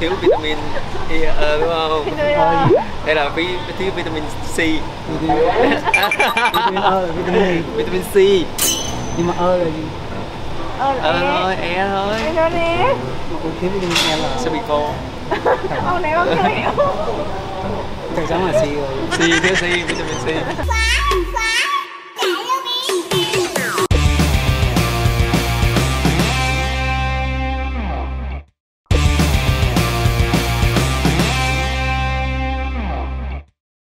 thiếu vitamin E, ờ, đúng không? À. Đây là vi, thiếu vitamin C. Vitamin E là vitamin e. vitamin C. Nhưng mà E là gì? Ờ ờ là thôi e e thôi e nè cũng thiếu vitamin E là sẽ bị khô. Ông này ông chưa hiểu. Chắc chắn là C rồi. C thiếu C vitamin C.